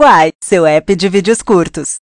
Uai, seu app de vídeos curtos.